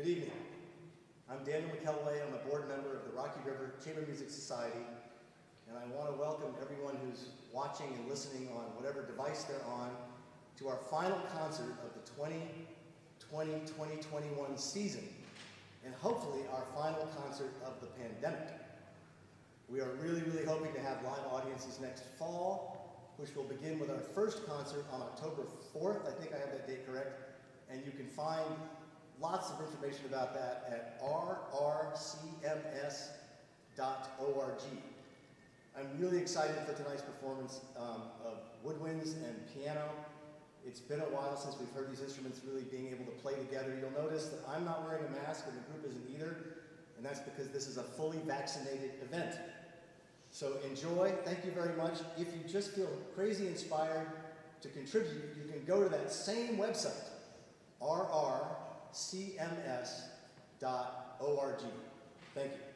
Good evening. I'm Daniel McKelway. I'm a board member of the Rocky River Chamber Music Society, and I want to welcome everyone who's watching and listening on whatever device they're on to our final concert of the 2020-2021 season, and hopefully our final concert of the pandemic. We are really, really hoping to have live audiences next fall, which will begin with our first concert on October 4th. I think I have that date correct. And you can find lots of information about that at rrcms.org. I'm really excited for tonight's performance um, of woodwinds and piano. It's been a while since we've heard these instruments really being able to play together. You'll notice that I'm not wearing a mask and the group isn't either, and that's because this is a fully vaccinated event. So enjoy, thank you very much. If you just feel crazy inspired to contribute, you can go to that same website, rrcms.org. Thank you.